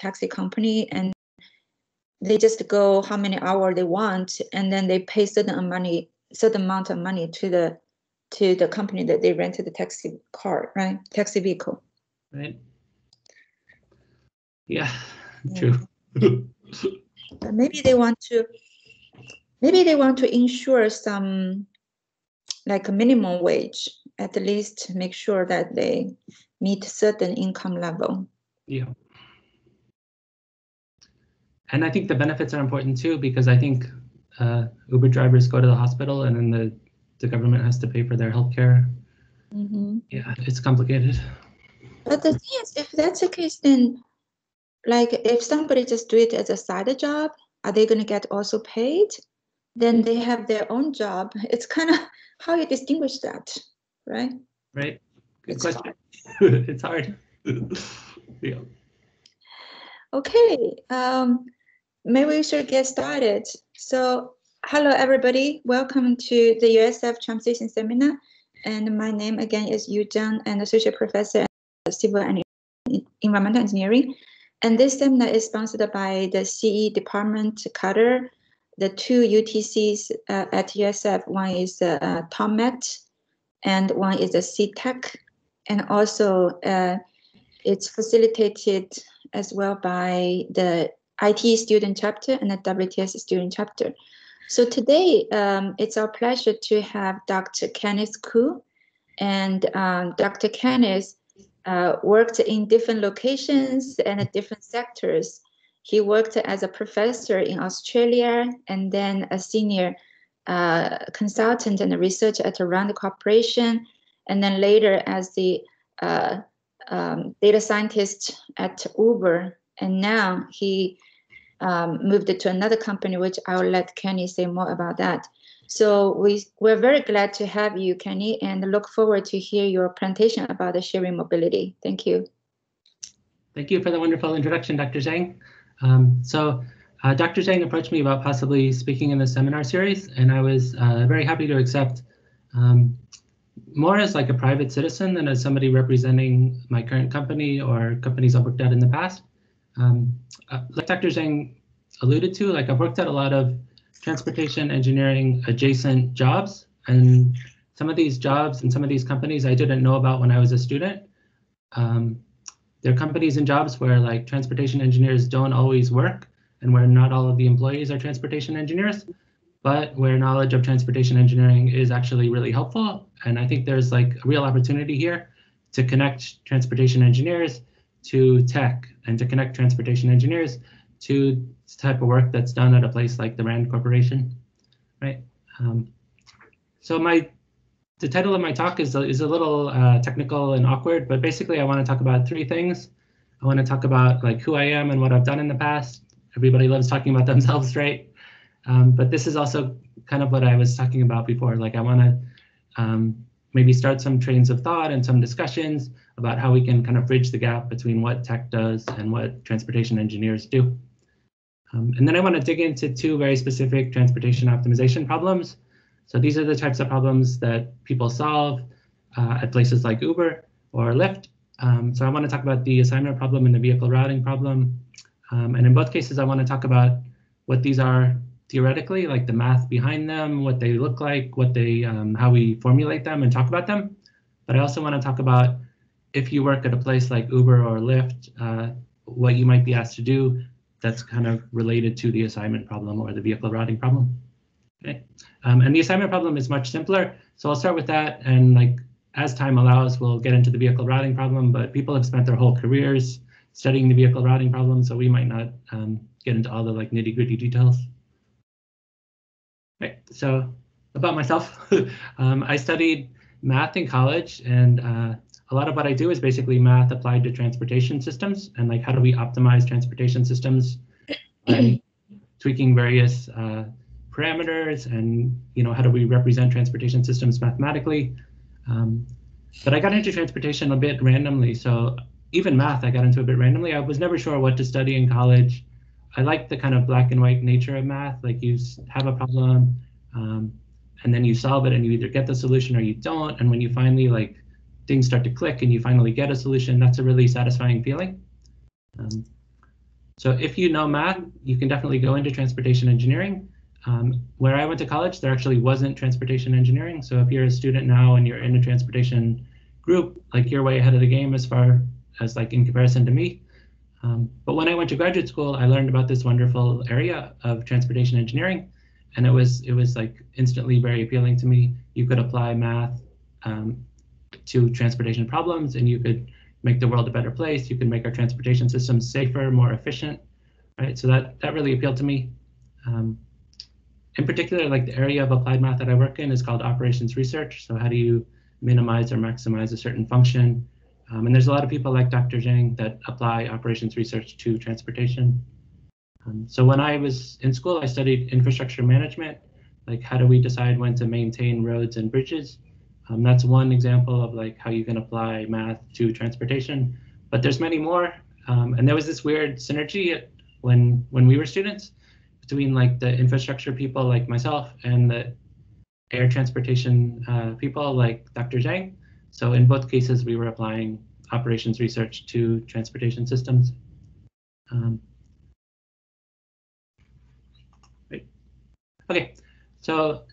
taxi company and they just go how many hour they want and then they pay certain money certain amount of money to the to the company that they rented the taxi car right? Taxi vehicle. Right. Yeah true. But maybe they want to maybe they want to ensure some like a minimum wage at least make sure that they meet certain income level. Yeah and I think the benefits are important too because I think uh, Uber drivers go to the hospital and then the the government has to pay for their health care. Mm-hmm. Yeah, it's complicated. But the thing is, if that's the case, then like if somebody just do it as a side job, are they going to get also paid? Then they have their own job. It's kind of how you distinguish that, right? Right. Good it's question. Hard. it's hard. yeah. Okay. Um, maybe we should get started. So, hello everybody. Welcome to the USF Transition Seminar. And my name again is Yu Zhang, an associate professor in civil and environmental engineering. And this seminar is sponsored by the CE department, CUTR, the two UTCs uh, at USF. One is uh, TOMNET, and one is the CTEC. And also, uh, it's facilitated as well by the IT student chapter and the WTS student chapter. So today, um, it's our pleasure to have Dr. Kenneth Kuhn. And um, Dr. Kenneth uh, worked in different locations and different sectors. He worked as a professor in Australia and then a senior uh, consultant and a researcher at Rand Corporation, and then later as the uh, um, data scientist at Uber. And now he um, moved it to another company, which I will let Kenny say more about that. So we, we're very glad to have you, Kenny, and look forward to hear your presentation about the sharing mobility. Thank you. Thank you for the wonderful introduction, Dr. Zhang. Um, so uh, Dr. Zhang approached me about possibly speaking in the seminar series, and I was uh, very happy to accept um, more as like a private citizen than as somebody representing my current company or companies I've worked at in the past. Um, uh, like Dr. Zhang alluded to, like I've worked at a lot of transportation engineering adjacent jobs, and some of these jobs and some of these companies I didn't know about when I was a student. Um, there are companies and jobs where like transportation engineers don't always work and where not all of the employees are transportation engineers, but where knowledge of transportation engineering is actually really helpful. And I think there's like a real opportunity here to connect transportation engineers to tech and to connect transportation engineers to the type of work that's done at a place like the Rand Corporation, right? Um, so my the title of my talk is is a little uh, technical and awkward, but basically I want to talk about three things. I want to talk about like who I am and what I've done in the past. Everybody loves talking about themselves, right? Um, but this is also kind of what I was talking about before. Like I want to um, maybe start some trains of thought and some discussions about how we can kind of bridge the gap between what tech does and what transportation engineers do. Um, and then I want to dig into two very specific transportation optimization problems. So these are the types of problems that people solve uh, at places like Uber or Lyft. Um, so I want to talk about the assignment problem and the vehicle routing problem. Um, and in both cases, I want to talk about what these are theoretically, like the math behind them, what they look like, what they, um, how we formulate them and talk about them. But I also want to talk about if you work at a place like Uber or Lyft, uh, what you might be asked to do that's kind of related to the assignment problem or the vehicle routing problem. Okay. Um, and the assignment problem is much simpler. So I'll start with that. And like as time allows, we'll get into the vehicle routing problem, but people have spent their whole careers studying the vehicle routing problem. So we might not um, get into all the like nitty gritty details. Right, so about myself, um, I studied math in college and uh, a lot of what I do is basically math applied to transportation systems and like how do we optimize transportation systems by tweaking various uh, parameters and you know how do we represent transportation systems mathematically. Um, but I got into transportation a bit randomly. So even math, I got into a bit randomly. I was never sure what to study in college. I like the kind of black and white nature of math. Like you have a problem, um, and then you solve it, and you either get the solution or you don't. And when you finally like things start to click and you finally get a solution, that's a really satisfying feeling. Um, So if you know math, you can definitely go into transportation engineering. Um, where I went to college, there actually wasn't transportation engineering. So if you're a student now and you're in a transportation group, like you're way ahead of the game as far as like in comparison to me. Um, but when I went to graduate school, I learned about this wonderful area of transportation engineering, and it was it was like instantly very appealing to me. You could apply math um, to transportation problems, and you could make the world a better place. You could make our transportation systems safer, more efficient, right? So that that really appealed to me. Um, in particular, like the area of applied math that I work in is called operations research. So how do you minimize or maximize a certain function? Um, and there's a lot of people like Dr. Zhang that apply operations research to transportation. Um, so when I was in school, I studied infrastructure management, like how do we decide when to maintain roads and bridges? Um, that's one example of like how you can apply math to transportation, but there's many more. Um, and there was this weird synergy when when we were students between like the infrastructure people like myself and the air transportation uh, people like Dr. Zhang. So in both cases, we were applying operations research to transportation systems. Um, right. Okay, so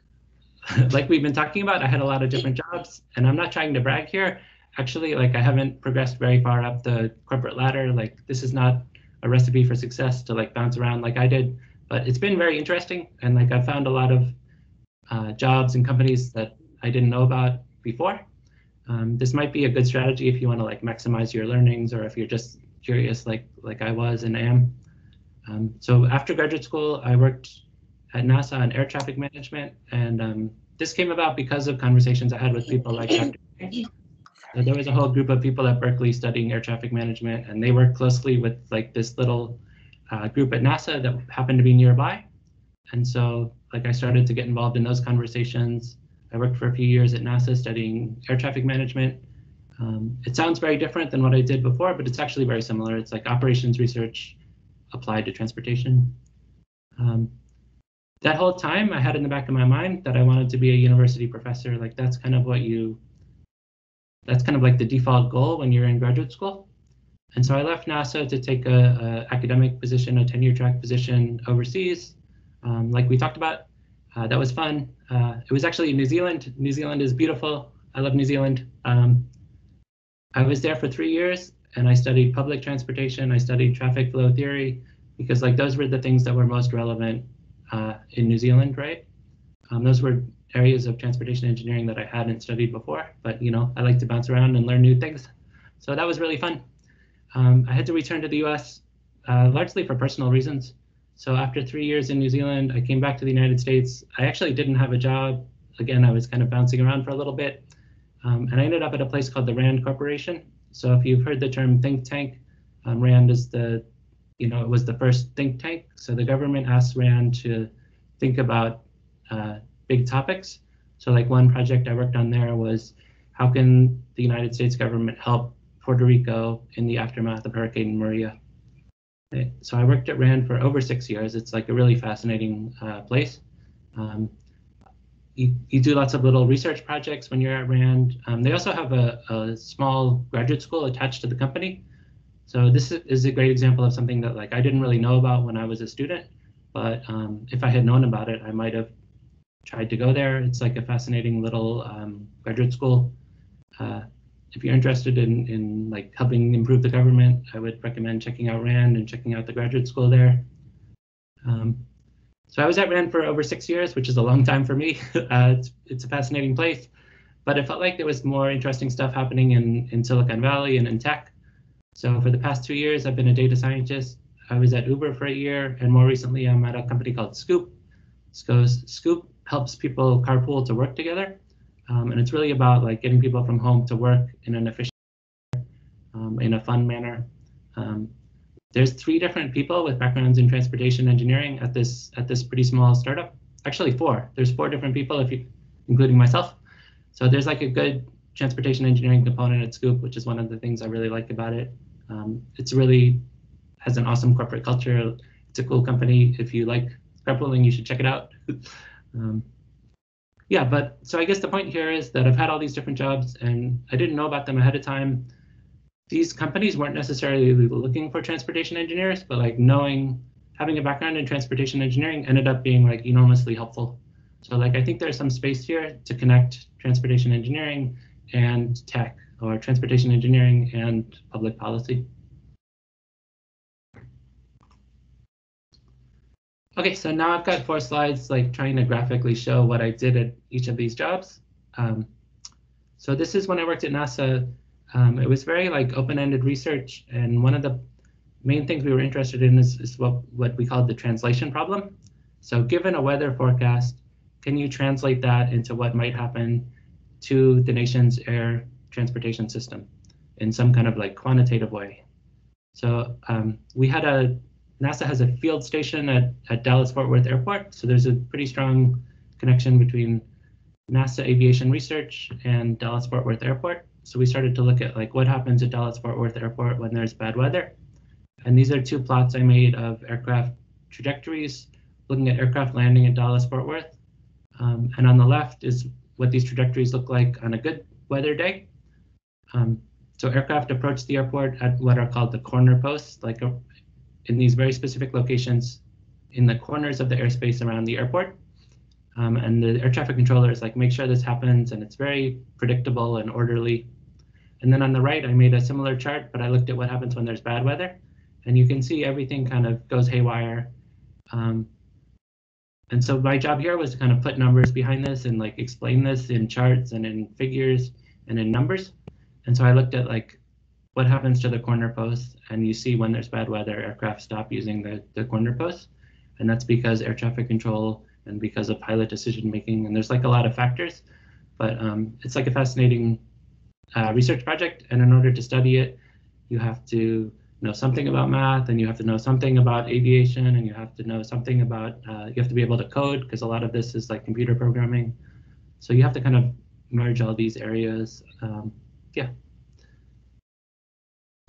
like we've been talking about, I had a lot of different jobs, and I'm not trying to brag here. Actually, like I haven't progressed very far up the corporate ladder. Like this is not a recipe for success to like bounce around like I did, but it's been very interesting, and like I found a lot of uh, jobs and companies that I didn't know about before. Um, this might be a good strategy if you want to like maximize your learnings or if you're just curious like like I was and am. Um, so after graduate school, I worked at NASA on air traffic management, and um, this came about because of conversations I had with people like Dr. So there was a whole group of people at Berkeley studying air traffic management, and they worked closely with like this little uh, group at NASA that happened to be nearby. And so like I started to get involved in those conversations. I worked for a few years at NASA studying air traffic management. Um, it sounds very different than what I did before, but it's actually very similar. It's like operations research applied to transportation. Um, that whole time, I had in the back of my mind that I wanted to be a university professor. Like that's kind of what you, that's kind of like the default goal when you're in graduate school. And so I left NASA to take a, a academic position, a tenure track position overseas, um, like we talked about. Uh, that was fun. Uh, it was actually New Zealand. New Zealand is beautiful. I love New Zealand. Um, I was there for three years and I studied public transportation. I studied traffic flow theory because like those were the things that were most relevant uh, in New Zealand, right? Um, those were areas of transportation engineering that I hadn't studied before, but you know, I like to bounce around and learn new things. So that was really fun. Um, I had to return to the US uh, largely for personal reasons. So after three years in New Zealand, I came back to the United States. I actually didn't have a job. Again, I was kind of bouncing around for a little bit. Um, and I ended up at a place called the RAND Corporation. So if you've heard the term think tank, um, RAND is the, you know, it was the first think tank. So the government asked RAND to think about uh, big topics. So like one project I worked on there was how can the United States government help Puerto Rico in the aftermath of Hurricane Maria? So I worked at RAND for over six years. It's like a really fascinating uh, place. Um, you, you do lots of little research projects when you're at RAND. Um, they also have a, a, small graduate school attached to the company. So this is a great example of something that like I didn't really know about when I was a student, but um, if I had known about it, I might have tried to go there. It's like a fascinating little um, graduate school. Uh, if you're interested in, in like helping improve the government, I would recommend checking out RAND and checking out the graduate school there. Um, so I was at RAND for over six years, which is a long time for me. Uh, it's, it's a fascinating place, but it felt like there was more interesting stuff happening in, in Silicon Valley and in tech. So for the past two years, I've been a data scientist. I was at Uber for a year, and more recently, I'm at a company called Scoop. So Scoop helps people carpool to work together. Um, and it's really about like getting people from home to work in an efficient, um, in a fun manner. Um, there's three different people with backgrounds in transportation engineering at this at this pretty small startup. Actually, four. There's four different people, if you, including myself. So there's like a good transportation engineering component at Scoop, which is one of the things I really like about it. Um, it's really has an awesome corporate culture. It's a cool company. If you like carpooling, you should check it out. um, yeah, but so I guess the point here is that I've had all these different jobs and I didn't know about them ahead of time. these companies weren't necessarily looking for transportation engineers, but like knowing, having a background in transportation engineering ended up being like enormously helpful. So like I think there's some space here to connect transportation engineering and tech or transportation engineering and public policy. Okay, so now I've got four slides like trying to graphically show what I did at each of these jobs. Um, so this is when I worked at NASA. Um, it was very like open-ended research, and one of the main things we were interested in is, is what, what we called the translation problem. So given a weather forecast, can you translate that into what might happen to the nation's air transportation system in some kind of like quantitative way? So um, we had a NASA has a field station at, at Dallas Fort Worth Airport. So there's a pretty strong connection between NASA Aviation Research and Dallas Fort Worth Airport. So we started to look at like what happens at Dallas Fort Worth Airport when there's bad weather. And these are two plots I made of aircraft trajectories, looking at aircraft landing at Dallas Fort Worth. Um, and on the left is what these trajectories look like on a good weather day. Um, so aircraft approach the airport at what are called the corner posts, like a, in these very specific locations in the corners of the airspace around the airport. Um, and the air traffic controller is like, make sure this happens and it's very predictable and orderly. And then on the right, I made a similar chart, but I looked at what happens when there's bad weather. And you can see everything kind of goes haywire. Um, and so my job here was to kind of put numbers behind this and like explain this in charts and in figures and in numbers. And so I looked at like what happens to the corner posts and you see when there's bad weather, aircraft stop using the, the corner posts. And that's because air traffic control and because of pilot decision making. And there's like a lot of factors, but um, it's like a fascinating uh, research project. And in order to study it, you have to know something about math and you have to know something about aviation and you have to know something about, uh, you have to be able to code because a lot of this is like computer programming. So you have to kind of merge all these areas. Um, yeah.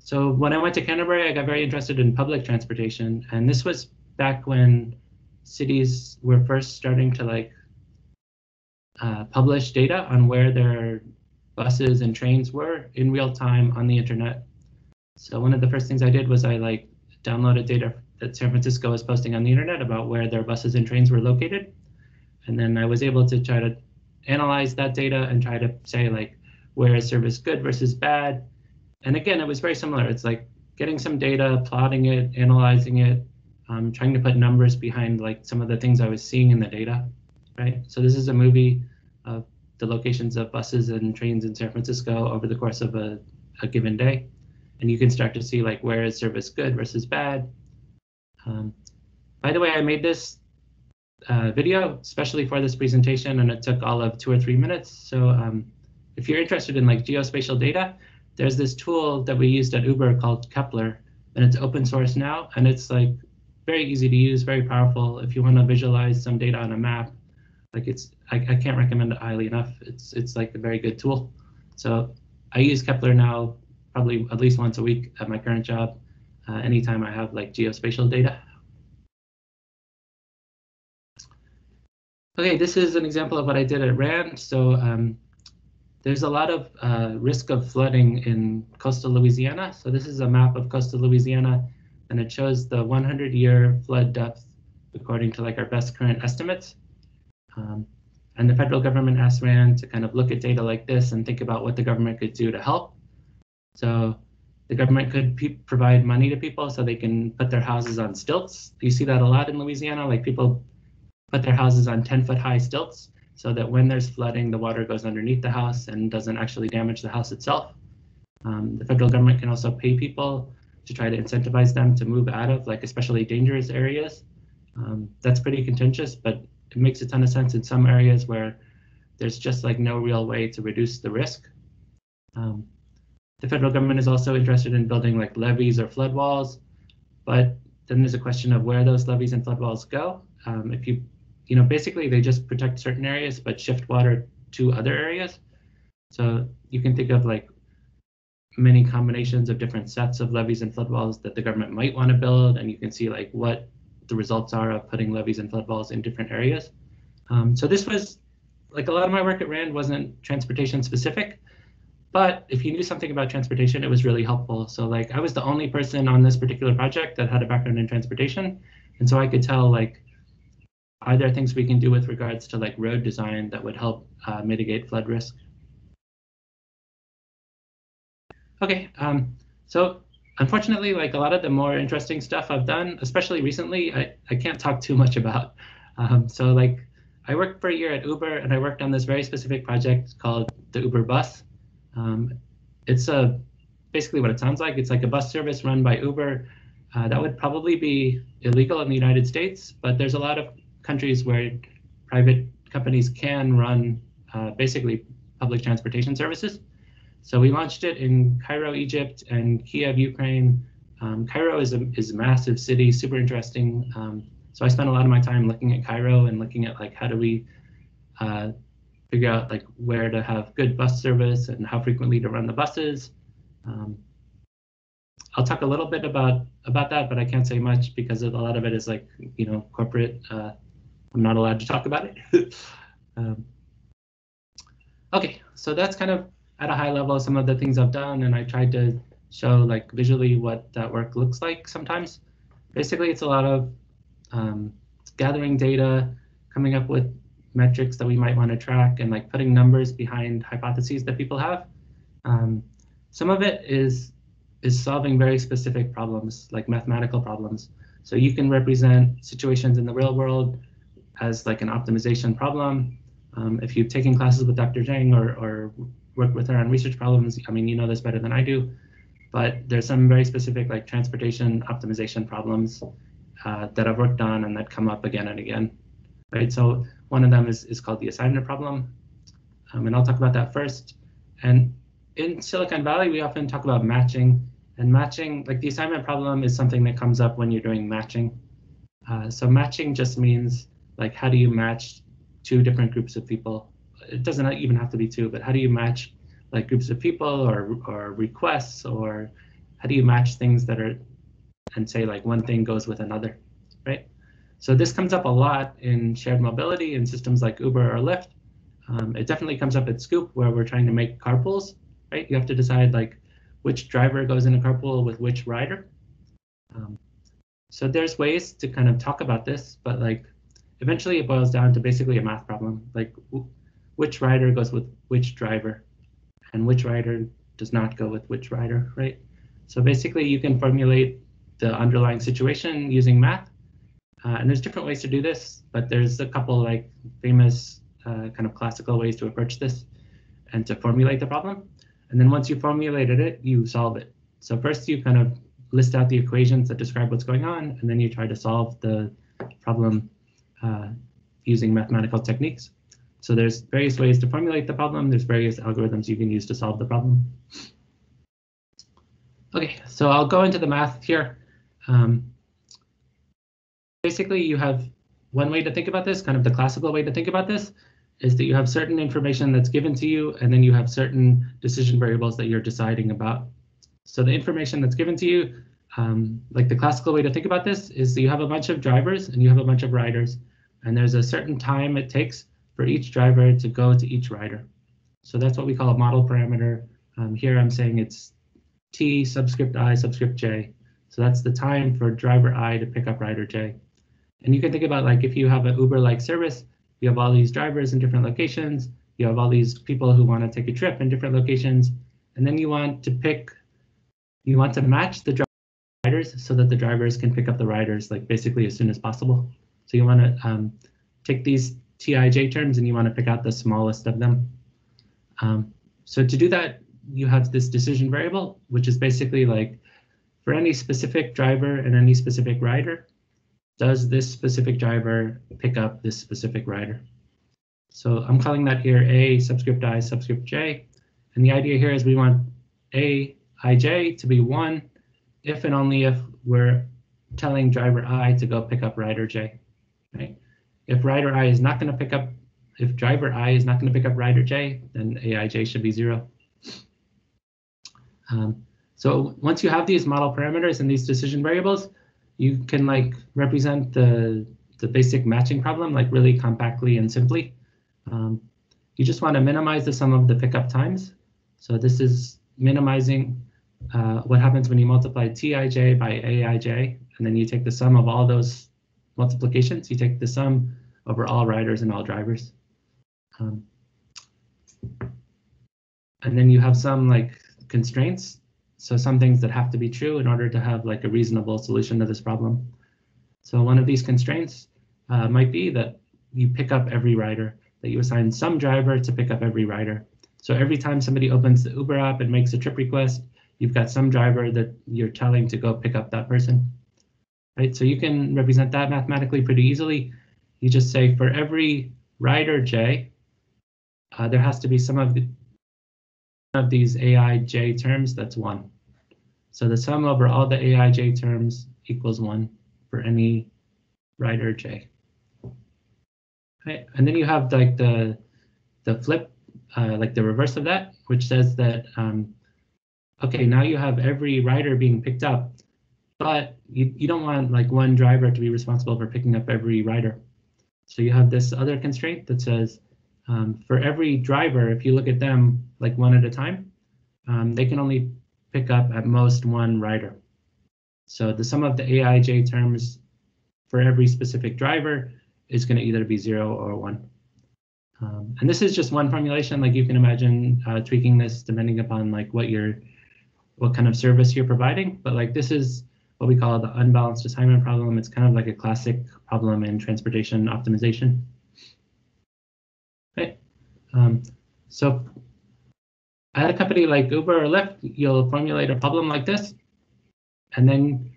So when I went to Canterbury, I got very interested in public transportation. And this was back when cities were first starting to like uh, publish data on where their buses and trains were in real time on the internet. So one of the first things I did was I like downloaded data that San Francisco was posting on the internet about where their buses and trains were located. And then I was able to try to analyze that data and try to say like, where is service good versus bad? and again, it was very similar. It's like getting some data, plotting it, analyzing it, um, trying to put numbers behind like some of the things I was seeing in the data, right? So this is a movie of the locations of buses and trains in San Francisco over the course of a, a given day. And you can start to see like where is service good versus bad. Um, by the way, I made this uh, video especially for this presentation and it took all of two or three minutes. So um, if you're interested in like geospatial data, there's this tool that we used at Uber called Kepler, and it's open source now, and it's like very easy to use, very powerful. If you want to visualize some data on a map, like it's, I, I can't recommend it highly enough. It's it's like a very good tool. So I use Kepler now probably at least once a week at my current job, uh, anytime I have like geospatial data. Okay, this is an example of what I did at RAND. So um, there's a lot of uh, risk of flooding in coastal Louisiana. So this is a map of coastal Louisiana, and it shows the 100-year flood depth according to like our best current estimates. Um, and the federal government asked RAND to kind of look at data like this and think about what the government could do to help. So the government could provide money to people so they can put their houses on stilts. You see that a lot in Louisiana, like people put their houses on 10 foot high stilts so that when there's flooding, the water goes underneath the house and doesn't actually damage the house itself. Um, the federal government can also pay people to try to incentivize them to move out of like especially dangerous areas. Um, that's pretty contentious, but it makes a ton of sense in some areas where there's just like no real way to reduce the risk. Um, the federal government is also interested in building like levees or flood walls, but then there's a question of where those levees and flood walls go. Um, if you you know, basically they just protect certain areas but shift water to other areas. So you can think of like many combinations of different sets of levees and flood walls that the government might want to build, and you can see like what the results are of putting levees and flood walls in different areas. Um, so this was like a lot of my work at RAND wasn't transportation specific, but if you knew something about transportation, it was really helpful. So like I was the only person on this particular project that had a background in transportation. And so I could tell like, are there things we can do with regards to like road design that would help uh, mitigate flood risk? Okay, um, so unfortunately, like a lot of the more interesting stuff I've done, especially recently, I, I can't talk too much about. Um, so like I worked for a year at Uber and I worked on this very specific project called the Uber Bus. Um, it's a basically what it sounds like. It's like a bus service run by Uber. Uh, that would probably be illegal in the United States, but there's a lot of countries where private companies can run uh, basically public transportation services. So we launched it in Cairo, Egypt, and Kiev, Ukraine. Um, Cairo is a is a massive city, super interesting. Um, so I spent a lot of my time looking at Cairo and looking at like how do we uh, figure out like where to have good bus service and how frequently to run the buses. Um, I'll talk a little bit about about that, but I can't say much because a lot of it is like you know corporate. Uh, I'm not allowed to talk about it. um, okay, so that's kind of at a high level some of the things I've done, and I tried to show like visually what that work looks like sometimes. Basically, it's a lot of um, gathering data, coming up with metrics that we might want to track, and like putting numbers behind hypotheses that people have. Um, some of it is is solving very specific problems, like mathematical problems. So you can represent situations in the real world as like an optimization problem. Um, if you've taken classes with Dr. Zhang or, or worked with her on research problems, I mean, you know this better than I do, but there's some very specific like transportation optimization problems uh, that I've worked on and that come up again and again, right? So one of them is, is called the assignment problem. Um, and I'll talk about that first. And in Silicon Valley, we often talk about matching and matching, like the assignment problem is something that comes up when you're doing matching. Uh, so matching just means like, how do you match two different groups of people? It doesn't even have to be two, but how do you match like groups of people or, or requests or how do you match things that are and say like one thing goes with another, right? So this comes up a lot in shared mobility in systems like Uber or Lyft. Um, it definitely comes up at Scoop where we're trying to make carpools, right? You have to decide like which driver goes in a carpool with which rider. Um, so there's ways to kind of talk about this, but like eventually it boils down to basically a math problem, like which rider goes with which driver and which rider does not go with which rider, right? So basically you can formulate the underlying situation using math. Uh, and there's different ways to do this, but there's a couple like famous uh, kind of classical ways to approach this and to formulate the problem. And then once you formulated it, you solve it. So first you kind of list out the equations that describe what's going on, and then you try to solve the problem uh, using mathematical techniques. So there's various ways to formulate the problem. There's various algorithms you can use to solve the problem. Okay, so I'll go into the math here. Um, basically, you have one way to think about this, kind of the classical way to think about this, is that you have certain information that's given to you, and then you have certain decision variables that you're deciding about. So the information that's given to you, um, like the classical way to think about this, is that you have a bunch of drivers and you have a bunch of riders, and there's a certain time it takes for each driver to go to each rider. So that's what we call a model parameter. Um, here I'm saying it's t subscript i subscript j. So that's the time for driver I to pick up rider J. And you can think about like if you have an Uber-like service, you have all these drivers in different locations, you have all these people who want to take a trip in different locations, and then you want to pick, you want to match the riders so that the drivers can pick up the riders like basically as soon as possible. So you want to um, take these TIJ terms and you want to pick out the smallest of them. Um, so to do that, you have this decision variable, which is basically like for any specific driver and any specific rider, does this specific driver pick up this specific rider? So I'm calling that here A subscript I subscript J. And the idea here is we want A ij to be one if and only if we're telling driver I to go pick up rider J. Right? If rider I is not going to pick up, if driver I is not going to pick up rider J, then Aij should be zero. Um, so once you have these model parameters and these decision variables, you can like represent the, the basic matching problem like really compactly and simply. Um, you just want to minimize the sum of the pickup times. So this is minimizing uh, what happens when you multiply Tij by Aij, and then you take the sum of all those multiplications. You take the sum over all riders and all drivers. Um, and then you have some like constraints. So some things that have to be true in order to have like a reasonable solution to this problem. So one of these constraints uh, might be that you pick up every rider, that you assign some driver to pick up every rider. So every time somebody opens the Uber app and makes a trip request, you've got some driver that you're telling to go pick up that person. Right, so you can represent that mathematically pretty easily. You just say for every rider j, uh, there has to be some of the of these aij terms that's one. So the sum over all the aij terms equals one for any rider j. Okay, and then you have like the the flip, uh, like the reverse of that, which says that um, okay, now you have every rider being picked up, but you, you don't want like one driver to be responsible for picking up every rider. So you have this other constraint that says um, for every driver, if you look at them like one at a time, um, they can only pick up at most one rider. So the sum of the aij terms for every specific driver is going to either be zero or one. Um, and this is just one formulation. Like you can imagine uh, tweaking this depending upon like what your what kind of service you're providing. But like this is what we call the unbalanced assignment problem. It's kind of like a classic problem in transportation optimization. Um, so at a company like Uber or Lyft, you'll formulate a problem like this, and then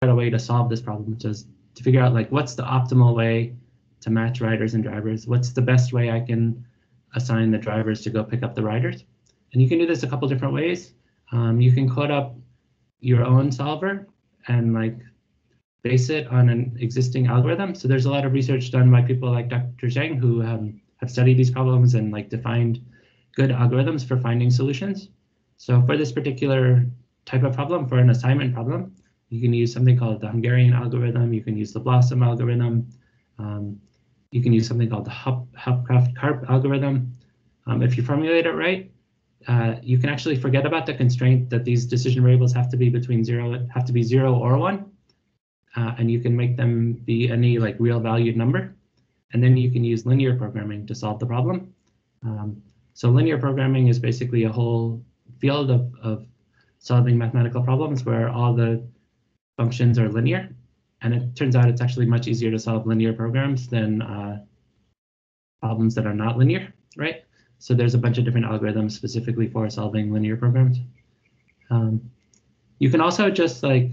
find a way to solve this problem, which is to figure out like what's the optimal way to match riders and drivers. What's the best way I can assign the drivers to go pick up the riders? And you can do this a couple different ways. Um, you can code up your own solver and like base it on an existing algorithm. So there's a lot of research done by people like Dr. Zhang who have, have studied these problems and like defined good algorithms for finding solutions. So for this particular type of problem, for an assignment problem, you can use something called the Hungarian algorithm. You can use the Blossom algorithm. Um, you can use something called the Hop, Hopcroft-Karp algorithm. Um, if you formulate it right, uh, you can actually forget about the constraint that these decision variables have to be between zero, have to be zero or one, uh, and you can make them be any like real valued number. And then you can use linear programming to solve the problem. Um, so linear programming is basically a whole field of, of solving mathematical problems where all the functions are linear. And it turns out it's actually much easier to solve linear programs than uh, problems that are not linear, right? So there's a bunch of different algorithms specifically for solving linear programs. Um, you can also just like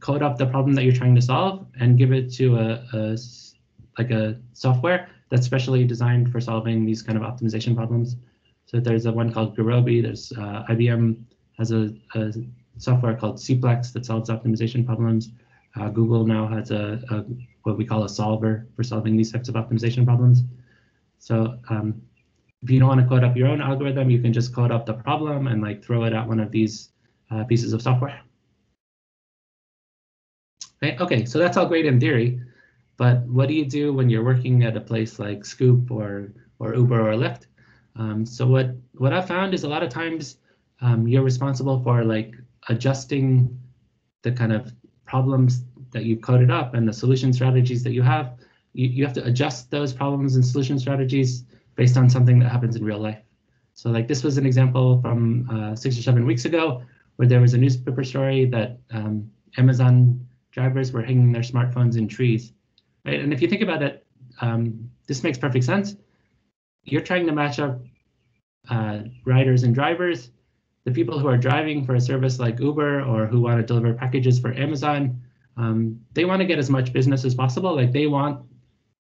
code up the problem that you're trying to solve and give it to a, a like a software that's specially designed for solving these kind of optimization problems. So there's a one called Gurobi. There's uh, IBM has a, a, software called CPLEX that solves optimization problems. Uh, Google now has a, a, what we call a solver for solving these types of optimization problems. So um, if you don't want to code up your own algorithm, you can just code up the problem and like throw it at one of these uh, pieces of software. Okay, okay, so that's all great in theory, but what do you do when you're working at a place like Scoop or or Uber or Lyft? Um, so what what I found is a lot of times um, you're responsible for like adjusting the kind of problems that you've coded up and the solution strategies that you have. You, you have to adjust those problems and solution strategies based on something that happens in real life. So like this was an example from uh, six or seven weeks ago where there was a newspaper story that um, Amazon drivers were hanging their smartphones in trees. Right? And if you think about it, um, this makes perfect sense. You're trying to match up uh, riders and drivers. The people who are driving for a service like Uber or who want to deliver packages for Amazon, um, they want to get as much business as possible. Like they want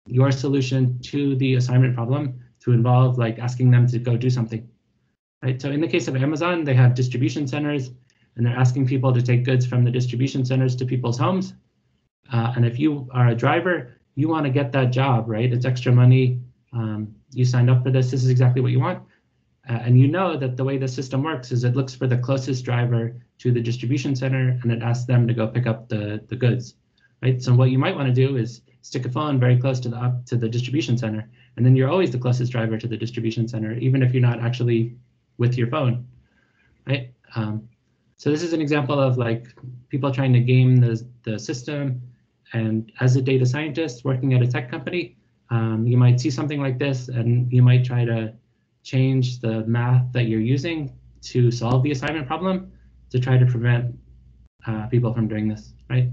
your solution to the assignment problem to involve like asking them to go do something. Right. So in the case of Amazon, they have distribution centers and they're asking people to take goods from the distribution centers to people's homes. Uh, and if you are a driver, you want to get that job, right? It's extra money. Um, you signed up for this. This is exactly what you want. Uh, and you know that the way the system works is it looks for the closest driver to the distribution center and it asks them to go pick up the, the goods, right? So what you might want to do is stick a phone very close to the up to the distribution center, and then you're always the closest driver to the distribution center, even if you're not actually with your phone, right? Um, so this is an example of like people trying to game the, the system. And as a data scientist working at a tech company, um, you might see something like this and you might try to change the math that you're using to solve the assignment problem to try to prevent uh, people from doing this, right?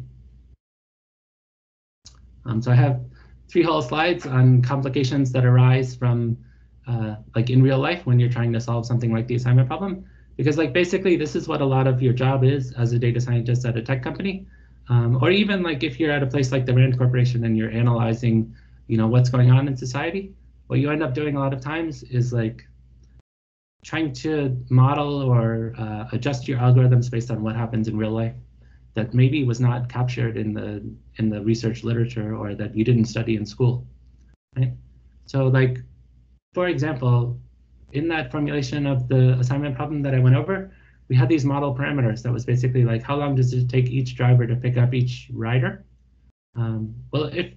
Um, so I have three whole slides on complications that arise from uh, like in real life when you're trying to solve something like the assignment problem. Because like basically this is what a lot of your job is as a data scientist at a tech company. Um, or even like if you're at a place like the Rand Corporation and you're analyzing, you know, what's going on in society, what you end up doing a lot of times is like trying to model or uh, adjust your algorithms based on what happens in real life that maybe was not captured in the in the research literature or that you didn't study in school right? So like for example in that formulation of the assignment problem that i went over we had these model parameters that was basically like how long does it take each driver to pick up each rider um, well if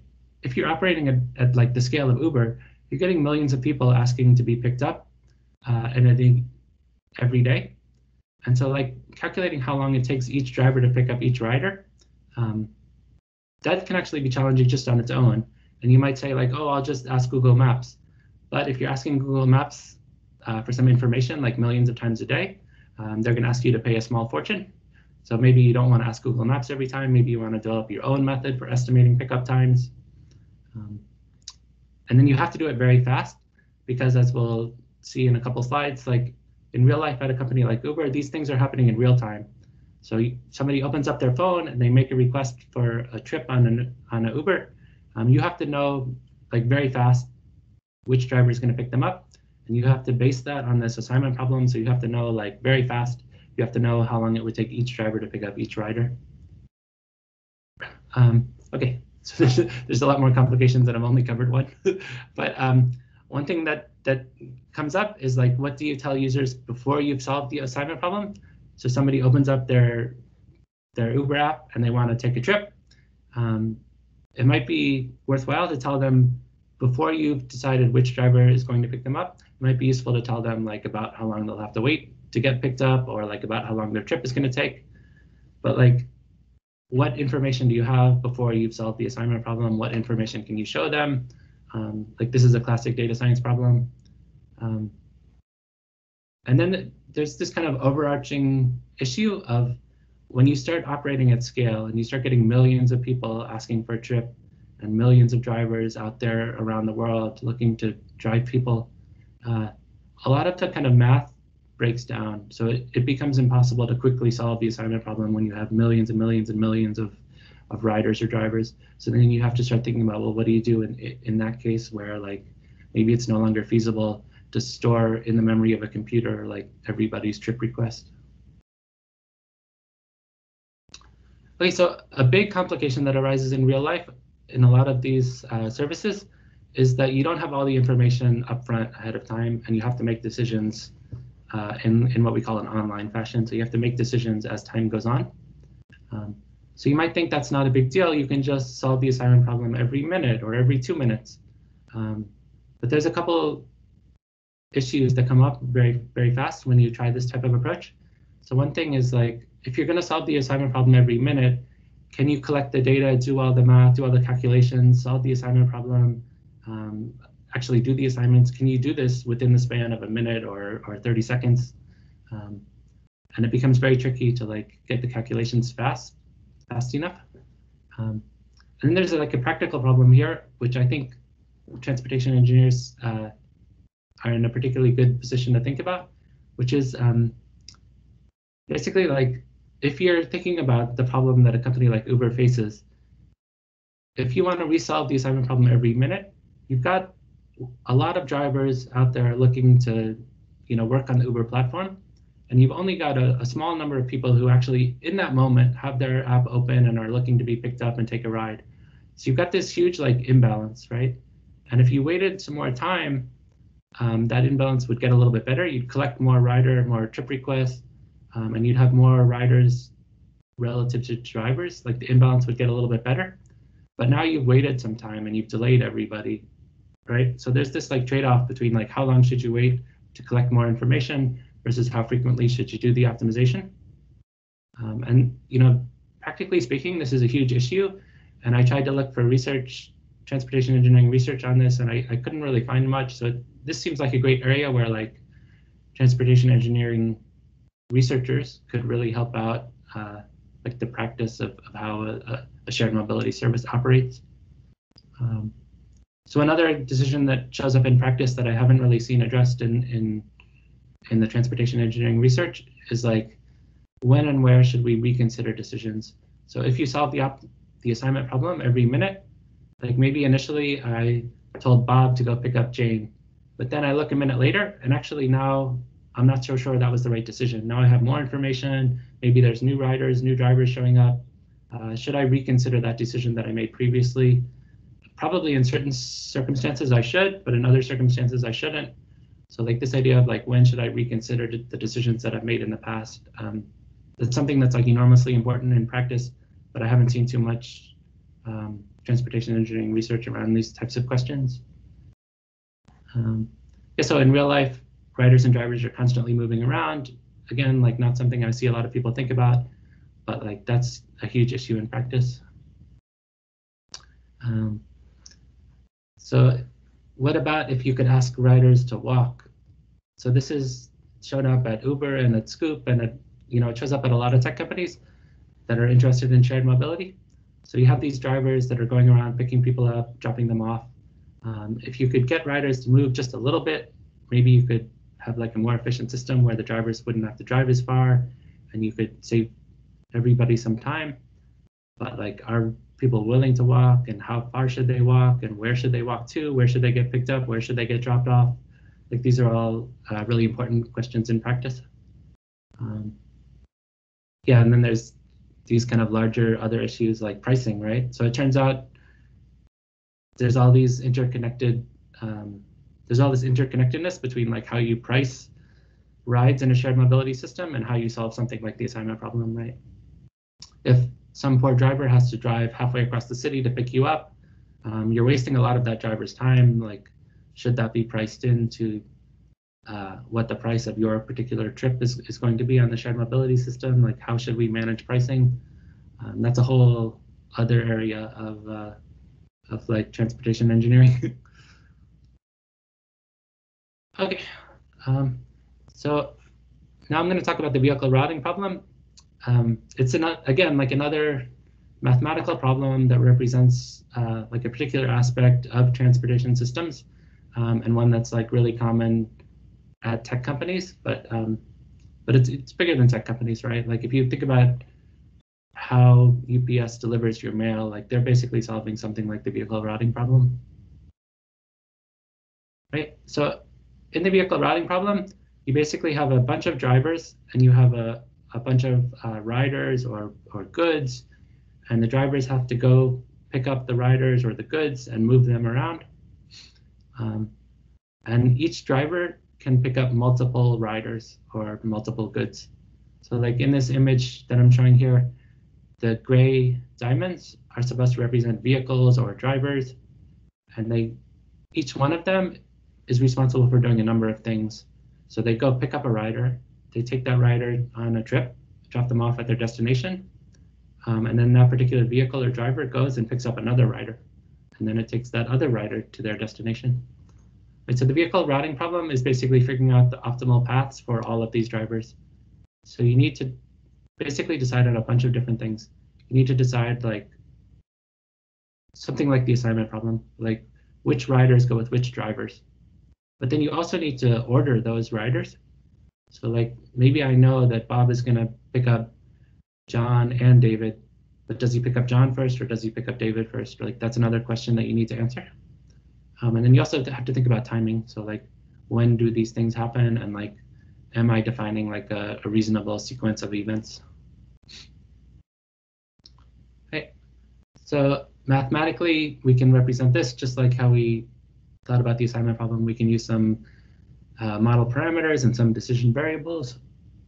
if you're operating at, at like the scale of uber you're getting millions of people asking to be picked up uh, and i think every day and so like calculating how long it takes each driver to pick up each rider, um, that can actually be challenging just on its own. And you might say like, oh, I'll just ask Google Maps. But if you're asking Google Maps uh, for some information like millions of times a day, um, they're going to ask you to pay a small fortune. So maybe you don't want to ask Google Maps every time. Maybe you want to develop your own method for estimating pickup times. Um, and then you have to do it very fast because as we'll see in a couple slides, like in real life at a company like Uber, these things are happening in real time. So somebody opens up their phone and they make a request for a trip on an on an Uber. Um, you have to know like very fast which driver is going to pick them up, and you have to base that on this assignment problem. So you have to know like very fast. You have to know how long it would take each driver to pick up each rider. Um, okay, so there's, there's a lot more complications that I've only covered one, but um, one thing that that comes up is like, what do you tell users before you've solved the assignment problem? So somebody opens up their their Uber app and they want to take a trip. Um, it might be worthwhile to tell them before you've decided which driver is going to pick them up. Might be useful to tell them like about how long they'll have to wait to get picked up or like about how long their trip is going to take. But like, what information do you have before you've solved the assignment problem? What information can you show them? Um, like this is a classic data science problem. Um, and then there's this kind of overarching issue of when you start operating at scale and you start getting millions of people asking for a trip and millions of drivers out there around the world looking to drive people, uh, a lot of the kind of math breaks down. So it, it becomes impossible to quickly solve the assignment problem when you have millions and millions and millions of of riders or drivers. So then you have to start thinking about, well, what do you do in, in that case where like maybe it's no longer feasible to store in the memory of a computer like everybody's trip request. Okay, so a big complication that arises in real life in a lot of these uh, services is that you don't have all the information upfront ahead of time and you have to make decisions uh, in, in what we call an online fashion. So you have to make decisions as time goes on. Um, so you might think that's not a big deal. You can just solve the assignment problem every minute or every two minutes. Um, but there's a couple issues that come up very, very fast when you try this type of approach. So one thing is like, if you're going to solve the assignment problem every minute, can you collect the data, do all the math, do all the calculations, solve the assignment problem, um, actually do the assignments? Can you do this within the span of a minute or, or 30 seconds? Um, and it becomes very tricky to like get the calculations fast fast enough. Um, and then there's like a practical problem here, which I think transportation engineers uh, are in a particularly good position to think about, which is um, basically like if you're thinking about the problem that a company like Uber faces, if you want to resolve the assignment problem every minute, you've got a lot of drivers out there looking to, you know, work on the Uber platform and you've only got a, a, small number of people who actually in that moment have their app open and are looking to be picked up and take a ride. So you've got this huge like imbalance right? And if you waited some more time um, that imbalance would get a little bit better. You'd collect more rider more trip requests um, and you'd have more riders relative to drivers. Like the imbalance would get a little bit better. But now you've waited some time and you've delayed everybody right so there's this like trade-off between like how long should you wait to collect more information versus how frequently should you do the optimization. Um, and you know, practically speaking, this is a huge issue. And I tried to look for research, transportation engineering research on this, and I, I couldn't really find much. So this seems like a great area where like transportation engineering researchers could really help out uh, like the practice of, of how a, a, shared mobility service operates. Um, so another decision that shows up in practice that I haven't really seen addressed in, in, in the transportation engineering research is like, when and where should we reconsider decisions? So if you solve the, op the assignment problem every minute, like maybe initially I told Bob to go pick up Jane, but then I look a minute later and actually now I'm not so sure that was the right decision. Now I have more information. Maybe there's new riders, new drivers showing up. Uh, should I reconsider that decision that I made previously? Probably in certain circumstances I should, but in other circumstances I shouldn't. So like this idea of like when should I reconsider the decisions that I've made in the past? Um, that's something that's like enormously important in practice, but I haven't seen too much um, transportation engineering research around these types of questions. Um, yeah, so in real life, riders and drivers are constantly moving around. Again, like not something I see a lot of people think about, but like that's a huge issue in practice. Um, so what about if you could ask riders to walk? So this is shown up at Uber and at Scoop and at, you know, it shows up at a lot of tech companies that are interested in shared mobility. So you have these drivers that are going around picking people up, dropping them off. Um, if you could get riders to move just a little bit, maybe you could have like a more efficient system where the drivers wouldn't have to drive as far and you could save everybody some time. But like, are people willing to walk and how far should they walk and where should they walk to? Where should they get picked up? Where should they get dropped off? Like these are all uh, really important questions in practice. Um, yeah, and then there's these kind of larger other issues like pricing, right? So it turns out there's all these interconnected um, there's all this interconnectedness between like how you price rides in a shared mobility system and how you solve something like the assignment problem, right? If some poor driver has to drive halfway across the city to pick you up, um, you're wasting a lot of that driver's time. Like, should that be priced into uh, what the price of your particular trip is, is going to be on the shared mobility system? Like, how should we manage pricing? Um, that's a whole other area of, uh, of like transportation engineering. Okay, um, so now I'm going to talk about the vehicle routing problem. Um, it's an, again like another mathematical problem that represents uh, like a particular aspect of transportation systems, um, and one that's like really common at tech companies, but um, but it's it's bigger than tech companies, right? Like if you think about how UPS delivers your mail, like they're basically solving something like the vehicle routing problem, right? So in the vehicle routing problem, you basically have a bunch of drivers and you have a, a bunch of uh, riders or, or goods, and the drivers have to go pick up the riders or the goods and move them around. Um, and each driver can pick up multiple riders or multiple goods. So like in this image that I'm showing here, the gray diamonds are supposed to represent vehicles or drivers, and they each one of them is responsible for doing a number of things. So they go pick up a rider, they take that rider on a trip, drop them off at their destination, um, and then that particular vehicle or driver goes and picks up another rider, and then it takes that other rider to their destination. Right, so the vehicle routing problem is basically figuring out the optimal paths for all of these drivers. So you need to basically decide on a bunch of different things. You need to decide like something like the assignment problem, like which riders go with which drivers. But then you also need to order those riders. So like maybe I know that Bob is to pick up John and David, but does he pick up John first or does he pick up David first? Like that's another question that you need to answer. Um, and then you also have to, have to think about timing. So like when do these things happen and like am I defining like a, a reasonable sequence of events? Okay, so mathematically we can represent this just like how we thought about the assignment problem, we can use some uh, model parameters and some decision variables,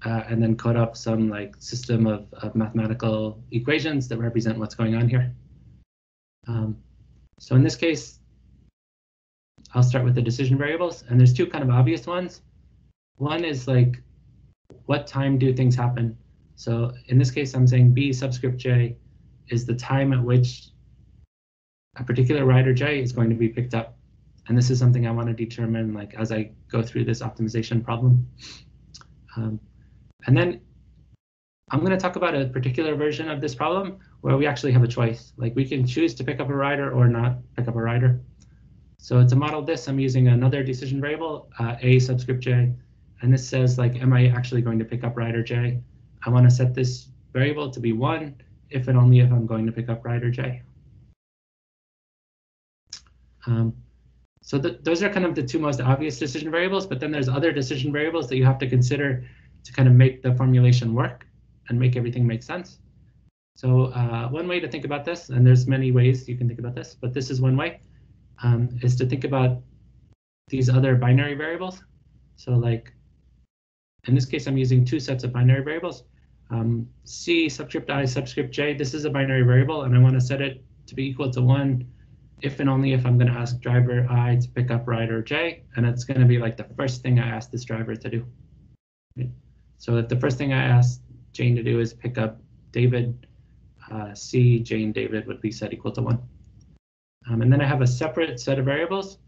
uh, and then code up some like system of, of, mathematical equations that represent what's going on here. Um, so in this case, I'll start with the decision variables, and there's two kind of obvious ones. One is like what time do things happen? So in this case, I'm saying B subscript J is the time at which a particular rider J is going to be picked up. And this is something I want to determine like as I go through this optimization problem. Um, and then I'm going to talk about a particular version of this problem where we actually have a choice. Like we can choose to pick up a rider or not pick up a rider. So to model this, I'm using another decision variable, uh, a subscript j, and this says like, am I actually going to pick up rider j? I want to set this variable to be one if and only if I'm going to pick up rider j. Um, so th those are kind of the two most obvious decision variables, but then there's other decision variables that you have to consider to kind of make the formulation work and make everything make sense. So uh, one way to think about this, and there's many ways you can think about this, but this is one way, um, is to think about these other binary variables. So like, in this case, I'm using two sets of binary variables. Um, C subscript i subscript j, this is a binary variable, and I want to set it to be equal to one if and only if I'm going to ask driver i to pick up rider j, and it's going to be like the first thing I ask this driver to do. So if the first thing I ask Jane to do is pick up David, uh, C, Jane, David would be set equal to one. Um, and then I have a separate set of variables,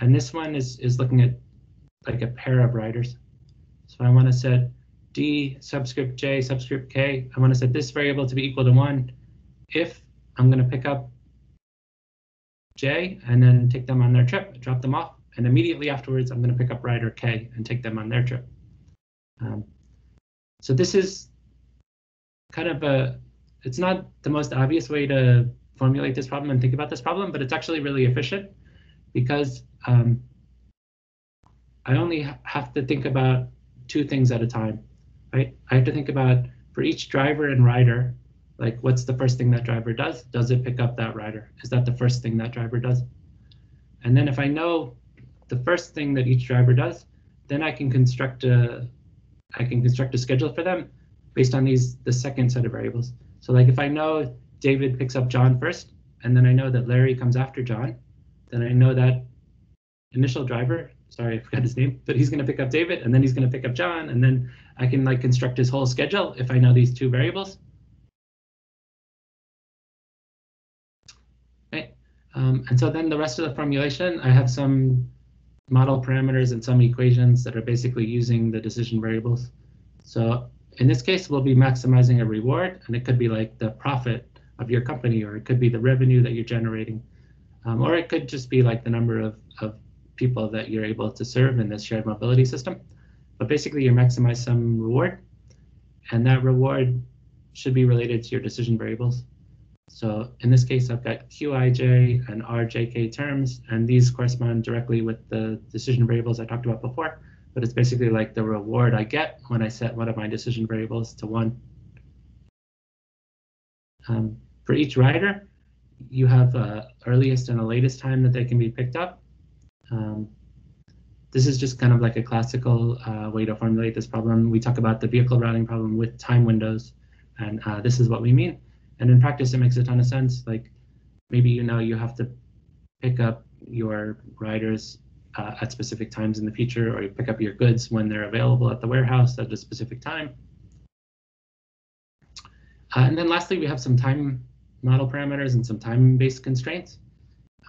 and this one is, is looking at like a pair of riders. So I want to set D subscript J subscript K. I want to set this variable to be equal to one if I'm going to pick up J and then take them on their trip, drop them off, and immediately afterwards I'm going to pick up rider K and take them on their trip. Um, so this is kind of a, it's not the most obvious way to formulate this problem and think about this problem, but it's actually really efficient because um, I only have to think about two things at a time, right? I have to think about for each driver and rider, like what's the first thing that driver does? Does it pick up that rider? Is that the first thing that driver does? And then if I know the first thing that each driver does, then I can construct a I can construct a schedule for them based on these the second set of variables. So like if I know David picks up John first, and then I know that Larry comes after John, then I know that initial driver, sorry, I forgot his name, but he's going to pick up David, and then he's going to pick up John, and then I can like construct his whole schedule if I know these two variables. Um, and so then the rest of the formulation, I have some model parameters and some equations that are basically using the decision variables. So in this case, we'll be maximizing a reward, and it could be like the profit of your company, or it could be the revenue that you're generating, um, or it could just be like the number of, of people that you're able to serve in this shared mobility system. But basically, you maximize some reward, and that reward should be related to your decision variables. So in this case, I've got Qij and Rjk terms, and these correspond directly with the decision variables I talked about before but it's basically like the reward I get when I set one of my decision variables to one. Um, for each rider, you have a earliest and a latest time that they can be picked up. Um, this is just kind of like a classical uh, way to formulate this problem. We talk about the vehicle routing problem with time windows, and uh, this is what we mean. And in practice, it makes a ton of sense. Like maybe you know you have to pick up your riders uh, at specific times in the future, or you pick up your goods when they're available at the warehouse at a specific time. Uh, and then lastly, we have some time model parameters and some time-based constraints.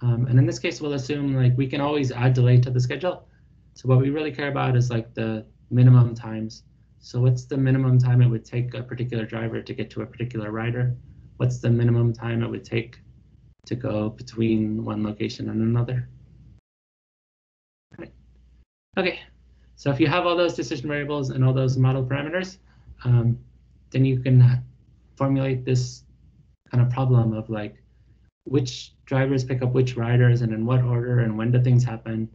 Um, and in this case, we'll assume like we can always add delay to the schedule. So what we really care about is like the minimum times. So what's the minimum time it would take a particular driver to get to a particular rider? What's the minimum time it would take to go between one location and another? Right. Okay, so if you have all those decision variables and all those model parameters, um, then you can formulate this kind of problem of like which drivers pick up which riders and in what order and when do things happen.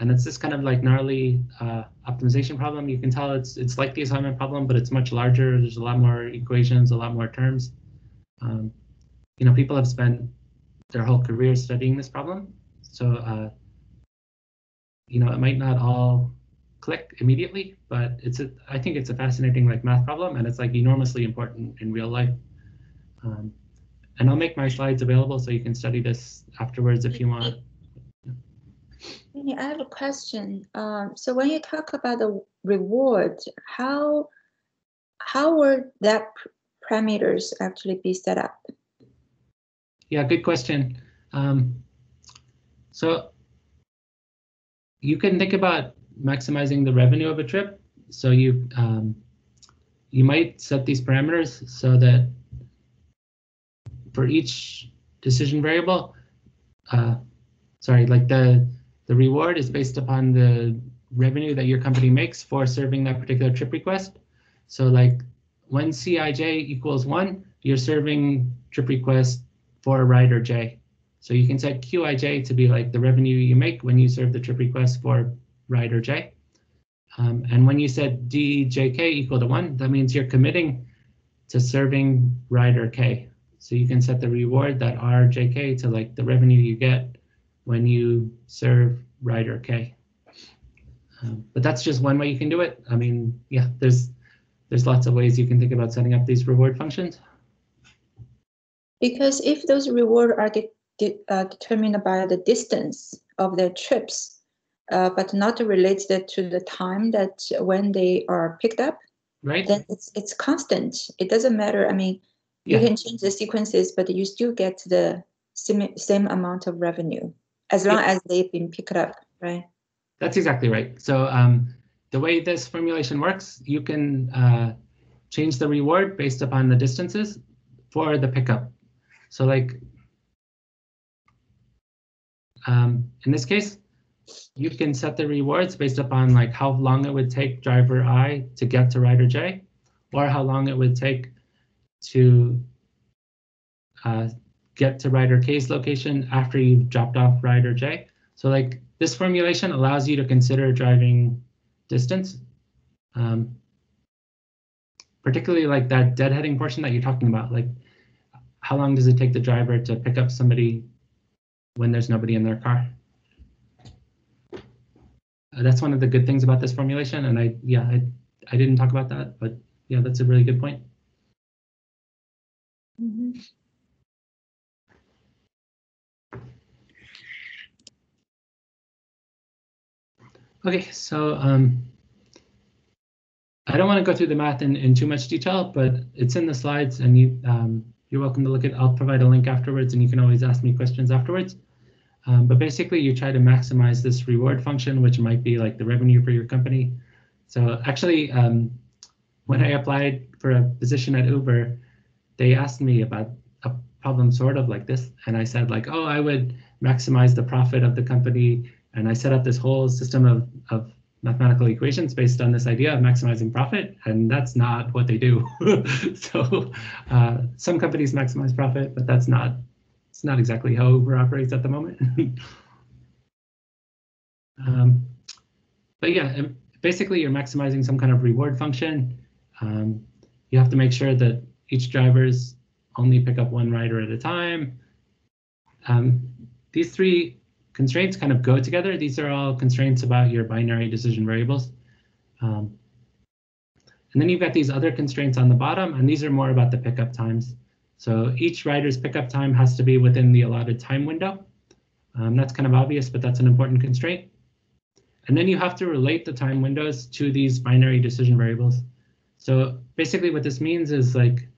And it's this kind of like gnarly uh, optimization problem. You can tell it's it's like the assignment problem, but it's much larger. There's a lot more equations, a lot more terms. Um, you know, people have spent their whole career studying this problem. So uh, you know, it might not all click immediately, but it's a, I think it's a fascinating like math problem and it's like enormously important in real life. Um, and I'll make my slides available so you can study this afterwards if you want. I have a question. Um, so when you talk about the reward, how how would that parameters actually be set up? Yeah, good question. Um, so you can think about maximizing the revenue of a trip. So you um, you might set these parameters so that for each decision variable, uh, sorry, like the the reward is based upon the revenue that your company makes for serving that particular trip request. So like when Cij equals one, you're serving trip request for rider J. So you can set Qij to be like the revenue you make when you serve the trip request for rider J. Um, and when you set djk equal to one, that means you're committing to serving rider k. So you can set the reward that rjk to like the revenue you get when you serve rider k. Um, but that's just one way you can do it. I mean, yeah, there's there's lots of ways you can think about setting up these reward functions. Because if those rewards are de de uh, determined by the distance of their trips, uh, but not related to the time that when they are picked up, right? Then it's it's constant. It doesn't matter. I mean, yeah. you can change the sequences, but you still get the same same amount of revenue as long yeah. as they've been picked up, right? That's exactly right. So um, the way this formulation works, you can uh, change the reward based upon the distances for the pickup. So like um, in this case, you can set the rewards based upon like how long it would take driver I to get to rider J, or how long it would take to uh, get to rider K's location after you've dropped off rider J. So like this formulation allows you to consider driving distance, um, particularly like that deadheading portion that you're talking about. Like how long does it take the driver to pick up somebody when there's nobody in their car? Uh, that's one of the good things about this formulation. And I, yeah, I, I didn't talk about that, but yeah, that's a really good point. Mm -hmm. Okay, so um, I don't want to go through the math in, in too much detail, but it's in the slides and you, um, you're welcome to look at, I'll provide a link afterwards and you can always ask me questions afterwards. Um, but basically, you try to maximize this reward function, which might be like the revenue for your company. So actually, um, when I applied for a position at Uber, they asked me about a problem sort of like this. And I said like, oh, I would maximize the profit of the company. And I set up this whole system of, of mathematical equations based on this idea of maximizing profit, and that's not what they do. so uh, some companies maximize profit, but that's not it's not exactly how Uber operates at the moment. um, but yeah, basically you're maximizing some kind of reward function. Um, you have to make sure that each drivers only pick up one rider at a time. Um, these three constraints kind of go together. These are all constraints about your binary decision variables. Um, and then you've got these other constraints on the bottom, and these are more about the pickup times. So each rider's pickup time has to be within the allotted time window. Um, that's kind of obvious, but that's an important constraint. And then you have to relate the time windows to these binary decision variables. So basically what this means is like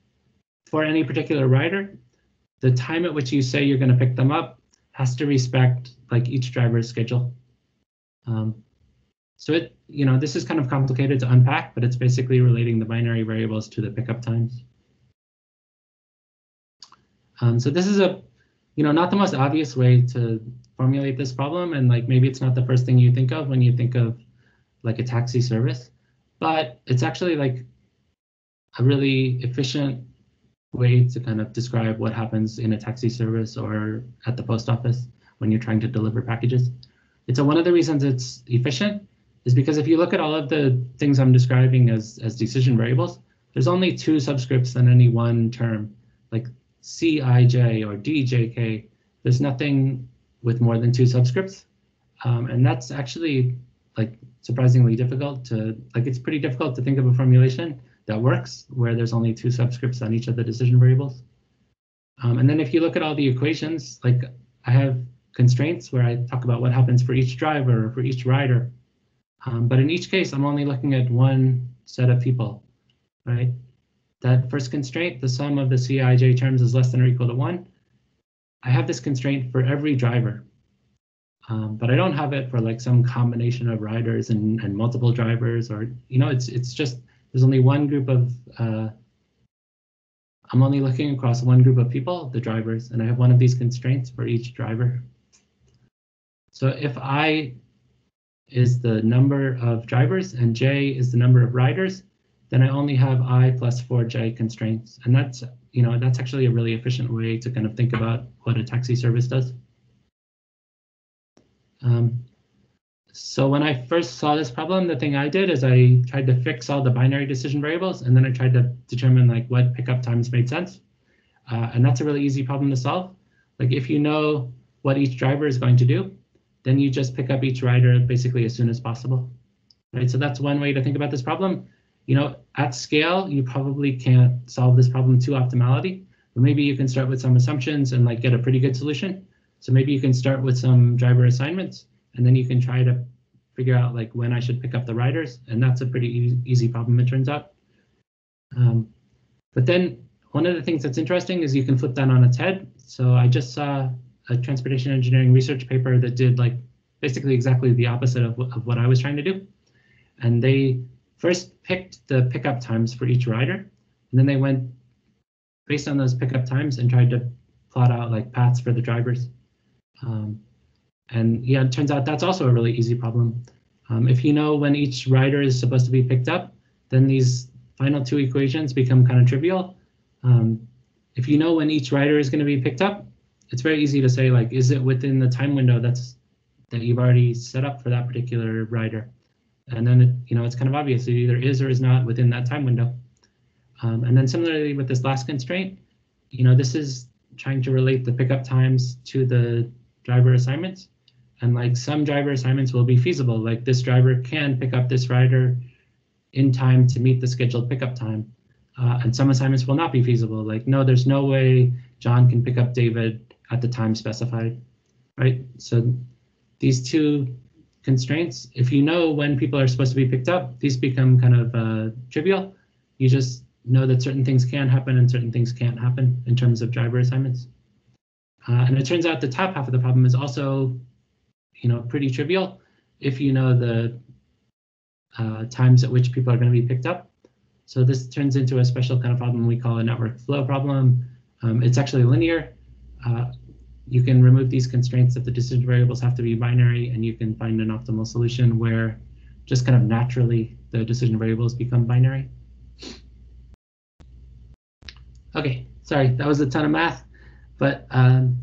for any particular rider, the time at which you say you're going to pick them up has to respect like each driver's schedule. Um, so it, you know, this is kind of complicated to unpack, but it's basically relating the binary variables to the pickup times. Um, so this is a, you know, not the most obvious way to formulate this problem. And like, maybe it's not the first thing you think of when you think of like a taxi service, but it's actually like a really efficient way to kind of describe what happens in a taxi service or at the post office when you're trying to deliver packages. It's a, one of the reasons it's efficient is because if you look at all of the things I'm describing as, as decision variables, there's only two subscripts in any one term. Like Cij or Djk, there's nothing with more than two subscripts. Um, and that's actually like surprisingly difficult to, like it's pretty difficult to think of a formulation that works where there's only two subscripts on each of the decision variables. Um, and then if you look at all the equations, like I have constraints where I talk about what happens for each driver or for each rider. Um, but in each case, I'm only looking at one set of people, right? That first constraint, the sum of the Cij terms is less than or equal to one. I have this constraint for every driver, um, but I don't have it for like some combination of riders and, and multiple drivers or, you know, it's, it's just, there's only one group of, uh, I'm only looking across one group of people, the drivers, and I have one of these constraints for each driver. So if I is the number of drivers and j is the number of riders, then I only have i plus 4j constraints. And that's, you know, that's actually a really efficient way to kind of think about what a taxi service does. Um, so when I first saw this problem, the thing I did is I tried to fix all the binary decision variables, and then I tried to determine like what pickup times made sense. Uh, and that's a really easy problem to solve. Like if you know what each driver is going to do, then you just pick up each rider basically as soon as possible. Right, so that's one way to think about this problem. You know, at scale, you probably can't solve this problem to optimality, but maybe you can start with some assumptions and like get a pretty good solution. So maybe you can start with some driver assignments, and then you can try to figure out like when I should pick up the riders, and that's a pretty easy, easy problem, it turns out. Um, but then one of the things that's interesting is you can flip that on its head. So I just saw a transportation engineering research paper that did like basically exactly the opposite of, of what I was trying to do. And they first picked the pickup times for each rider, and then they went based on those pickup times and tried to plot out like paths for the drivers. Um, and yeah, it turns out that's also a really easy problem. Um, if you know when each rider is supposed to be picked up, then these final two equations become kind of trivial. Um, if you know when each rider is going to be picked up, it's very easy to say like, is it within the time window that's that you've already set up for that particular rider? And then, it, you know, it's kind of obvious it either is or is not within that time window. Um, and then similarly with this last constraint, you know, this is trying to relate the pickup times to the driver assignments. And like some driver assignments will be feasible, like this driver can pick up this rider in time to meet the scheduled pickup time. Uh, and some assignments will not be feasible. Like, no, there's no way John can pick up David at the time specified, right? So these two constraints, if you know when people are supposed to be picked up, these become kind of uh, trivial. You just know that certain things can happen and certain things can't happen in terms of driver assignments. Uh, and it turns out the top half of the problem is also, you know, pretty trivial if you know the uh, times at which people are going to be picked up. So this turns into a special kind of problem we call a network flow problem. Um, it's actually linear. Uh, you can remove these constraints if the decision variables have to be binary, and you can find an optimal solution where just kind of naturally the decision variables become binary. Okay, sorry, that was a ton of math, but um,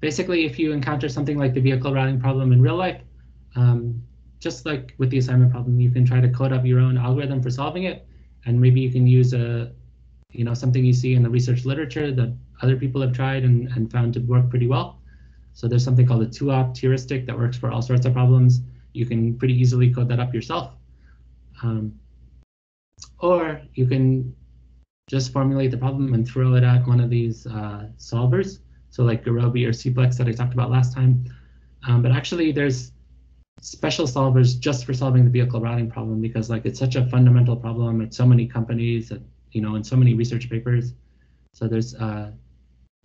basically if you encounter something like the vehicle routing problem in real life, um, just like with the assignment problem, you can try to code up your own algorithm for solving it, and maybe you can use a, you know, something you see in the research literature that other people have tried and, and found to work pretty well. So there's something called a two-opt heuristic that works for all sorts of problems. You can pretty easily code that up yourself. Um, or you can just formulate the problem and throw it at one of these uh, solvers. So like Gurobi or CPlex that I talked about last time. Um, but actually there's special solvers just for solving the vehicle routing problem because like it's such a fundamental problem at so many companies that, you know, in so many research papers. So there's uh,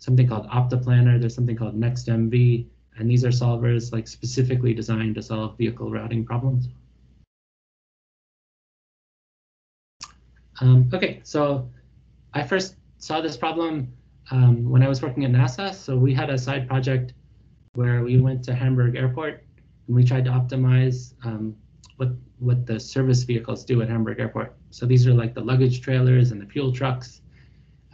something called OptaPlanner, there's something called NextMV, and these are solvers like specifically designed to solve vehicle routing problems. Um, okay, so I first saw this problem um, when I was working at NASA. So we had a side project where we went to Hamburg Airport and we tried to optimize um, what what the service vehicles do at Hamburg Airport. So these are like the luggage trailers and the fuel trucks.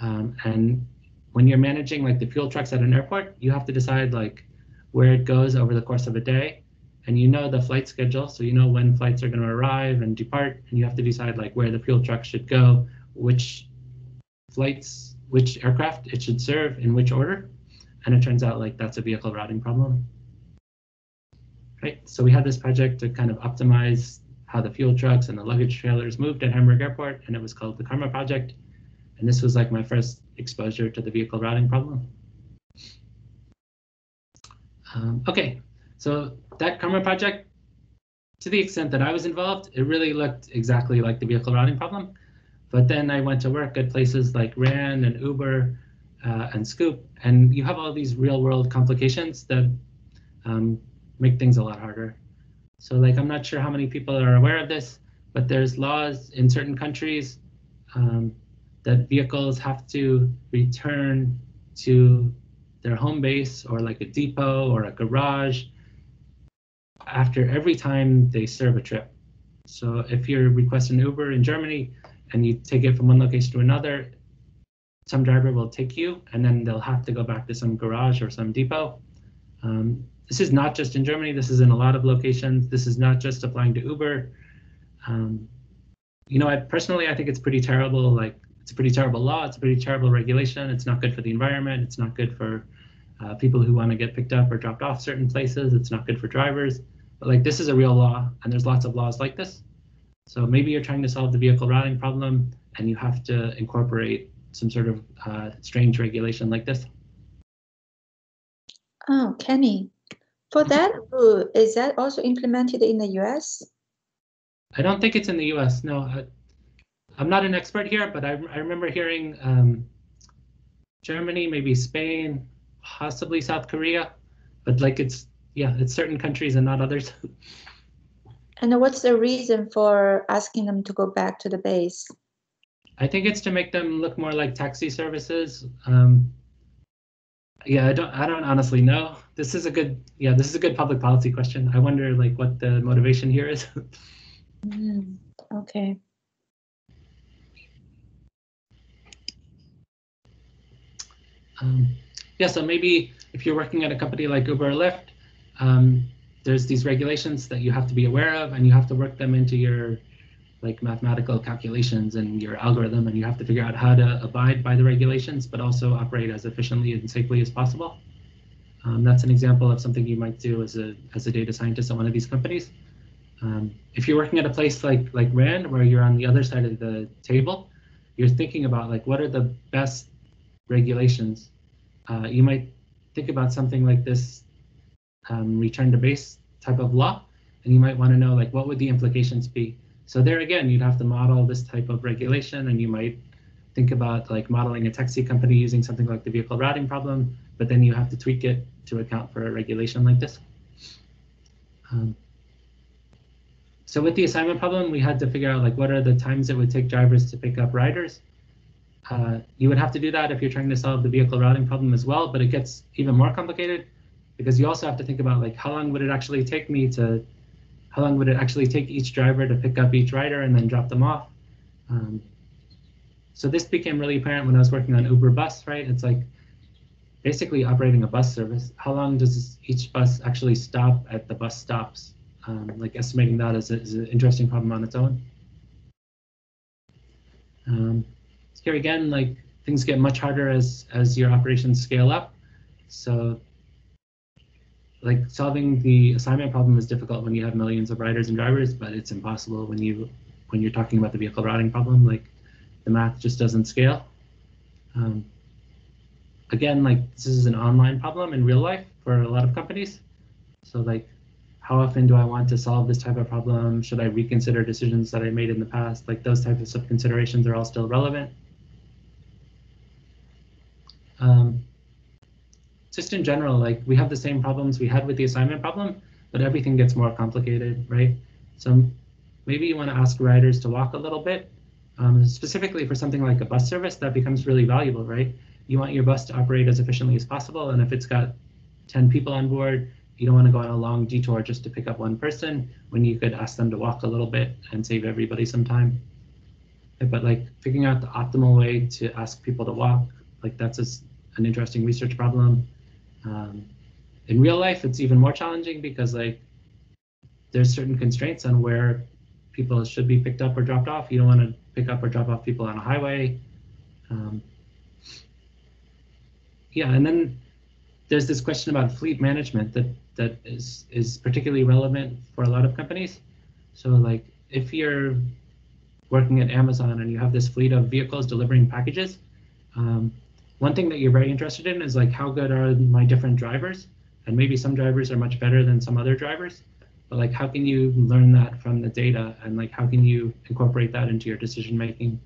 Um, and when you're managing like the fuel trucks at an airport, you have to decide like where it goes over the course of a day. And you know the flight schedule, so you know when flights are going to arrive and depart, and you have to decide like where the fuel truck should go, which flights, which aircraft it should serve in which order. And it turns out like that's a vehicle routing problem. Right, so we had this project to kind of optimize how the fuel trucks and the luggage trailers moved at Hamburg Airport, and it was called the Karma Project. And this was like my first exposure to the vehicle routing problem. Um, okay, so that Karma project to the extent that I was involved, it really looked exactly like the vehicle routing problem. But then I went to work at places like RAND and Uber uh, and Scoop, and you have all these real world complications that um, make things a lot harder. So like, I'm not sure how many people are aware of this, but there's laws in certain countries um, that vehicles have to return to their home base or like a depot or a garage after every time they serve a trip. So if you're requesting Uber in Germany and you take it from one location to another, some driver will take you and then they'll have to go back to some garage or some depot. Um, this is not just in Germany, this is in a lot of locations. This is not just applying to Uber. Um, you know, I personally, I think it's pretty terrible. Like, it's a pretty terrible law. It's a pretty terrible regulation. It's not good for the environment. It's not good for uh, people who want to get picked up or dropped off certain places. It's not good for drivers. But like, this is a real law, and there's lots of laws like this. So maybe you're trying to solve the vehicle routing problem, and you have to incorporate some sort of uh, strange regulation like this. Oh, Kenny, for that rule, is that also implemented in the US? I don't think it's in the US. No, I, am not an expert here, but I, I remember hearing um, Germany, maybe Spain, possibly South Korea, but like it's, yeah, it's certain countries and not others. and what's the reason for asking them to go back to the base? I think it's to make them look more like taxi services. Um, yeah, I don't I don't honestly know. This is a good yeah, this is a good public policy question. I wonder like what the motivation here is. mm, okay. Um, yeah, so maybe if you're working at a company like Uber or Lyft, um, there's these regulations that you have to be aware of and you have to work them into your like mathematical calculations and your algorithm, and you have to figure out how to abide by the regulations, but also operate as efficiently and safely as possible. Um, that's an example of something you might do as a as a data scientist at one of these companies. Um, if you're working at a place like like RAND, where you're on the other side of the table, you're thinking about like what are the best regulations. Uh, you might think about something like this um, return to base type of law, and you might want to know like what would the implications be so there again, you'd have to model this type of regulation and you might think about like modeling a taxi company using something like the vehicle routing problem, but then you have to tweak it to account for a regulation like this. Um, so with the assignment problem, we had to figure out like what are the times it would take drivers to pick up riders. Uh, you would have to do that if you're trying to solve the vehicle routing problem as well, but it gets even more complicated because you also have to think about like how long would it actually take me to how long would it actually take each driver to pick up each rider and then drop them off? Um, so this became really apparent when I was working on Uber Bus, right? It's like basically operating a bus service. How long does each bus actually stop at the bus stops? Um, like estimating that is, is, an interesting problem on its own. Um, here again, like things get much harder as as your operations scale up. So like solving the assignment problem is difficult when you have millions of riders and drivers, but it's impossible when you when you're talking about the vehicle routing problem. Like the math just doesn't scale. Um, again, like this is an online problem in real life for a lot of companies. So like, how often do I want to solve this type of problem? Should I reconsider decisions that I made in the past? Like those types of considerations are all still relevant. Um, just in general, like we have the same problems we had with the assignment problem, but everything gets more complicated, right? So maybe you want to ask riders to walk a little bit. Um, specifically for something like a bus service, that becomes really valuable, right? You want your bus to operate as efficiently as possible, and if it's got 10 people on board, you don't want to go on a long detour just to pick up one person when you could ask them to walk a little bit and save everybody some time. But like figuring out the optimal way to ask people to walk, like that's a, an interesting research problem. Um, in real life, it's even more challenging because like there's certain constraints on where people should be picked up or dropped off. You don't want to pick up or drop off people on a highway. Um, yeah, and then there's this question about fleet management that that is is particularly relevant for a lot of companies. So like if you're working at Amazon and you have this fleet of vehicles delivering packages, um, one thing that you're very interested in is like how good are my different drivers, and maybe some drivers are much better than some other drivers. but like how can you learn that from the data? And like how can you incorporate that into your decision making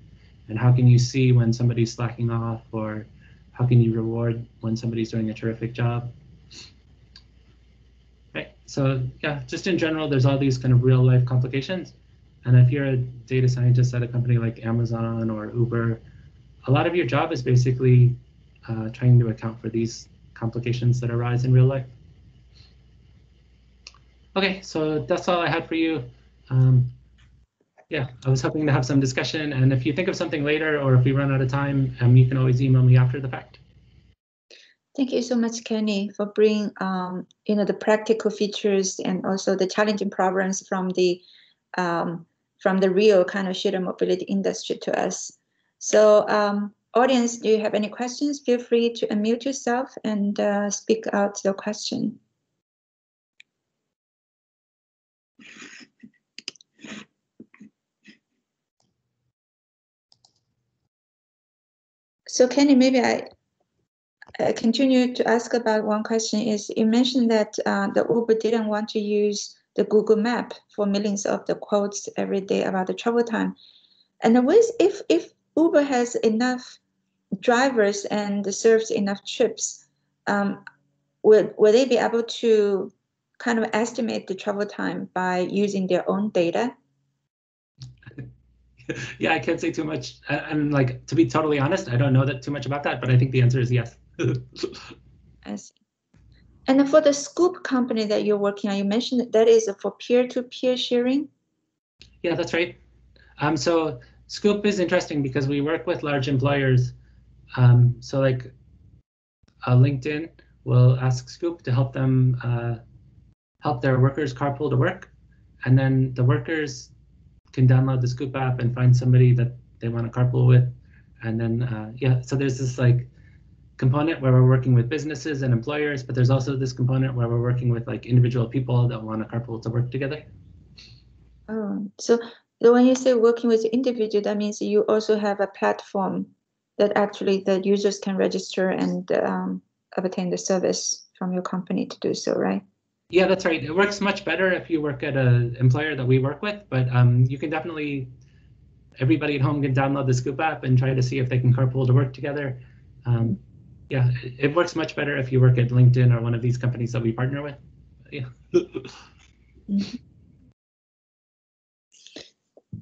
and how can you see when somebody's slacking off or how can you reward when somebody's doing a terrific job? Right so yeah just in general there's all these kind of real life complications. And if you're a data scientist at a company like amazon or uber a lot of your job is basically uh, trying to account for these complications that arise in real life Okay, so that's all I had for you. Um, yeah, I was hoping to have some discussion, and if you think of something later or if we run out of time, um, you can always email me after the fact. Thank you so much, Kenny, for bringing um, you know the practical features and also the challenging problems from the um, from the real kind of shared mobility industry to us. So, um, audience, do you have any questions? Feel free to unmute yourself and uh, speak out your question. So Kenny, maybe I uh, continue to ask about one question is you mentioned that uh, the Uber didn't want to use the Google map for millions of the quotes every day about the travel time. And with if if Uber has enough drivers and serves enough trips, um, will, will they be able to kind of estimate the travel time by using their own data? yeah, I can't say too much. And like to be totally honest, I don't know that too much about that, but I think the answer is yes. I see. And for the Scoop company that you're working on, you mentioned that, that is for peer-to-peer sharing. Yeah, that's right. Um, so Scoop is interesting because we work with large employers. Um, so like uh, LinkedIn will ask Scoop to help them uh, help their workers carpool to work, and then the workers can download the Scoop app and find somebody that they want to carpool with. And then, uh, yeah, so there's this like component where we're working with businesses and employers, but there's also this component where we're working with like individual people that want to carpool to work together. Oh, so when you say working with individual, that means you also have a platform that actually the users can register and um, obtain the service from your company to do so, right? Yeah, that's right. It works much better if you work at an employer that we work with, but um, you can definitely, everybody at home can download the Scoop app and try to see if they can carpool to work together. Um, yeah, it, it, works much better if you work at LinkedIn or one of these companies that we partner with. Yeah.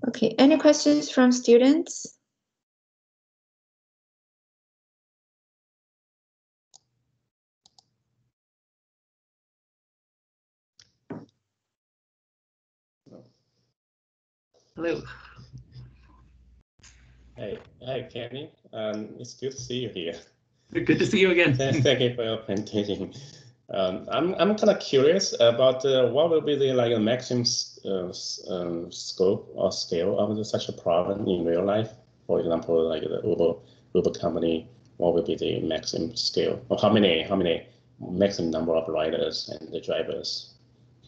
okay, any questions from students? Hello. Hey, hi, Kenny. Um, it's good to see you here. Good to see you again. Thank you for your presentation. Um, I'm I'm kind of curious about uh, what will be the like maximum uh, um, scope or scale of the, such a problem in real life. For example, like the Uber Uber company, what will be the maximum scale, or how many how many maximum number of riders and the drivers